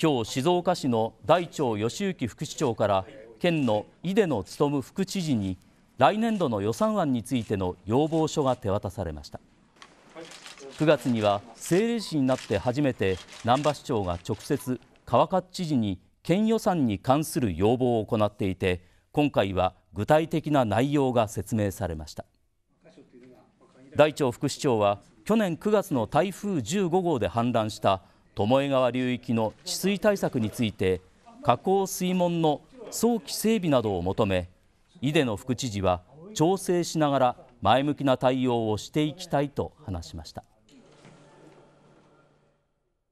今日静岡市の大町義行副市長から県の井出野勉副知事に来年度の予算案についての要望書が手渡されました。9月には政令市になって初めて難波市長が直接川勝知事に県予算に関する要望を行っていて今回は具体的な内容が説明されました。大町副市長は去年9月の台風15号で氾濫した巴川流域の治水対策について河口水門の早期整備などを求め井出の副知事は調整しながら前向きな対応をしていきたいと話しました。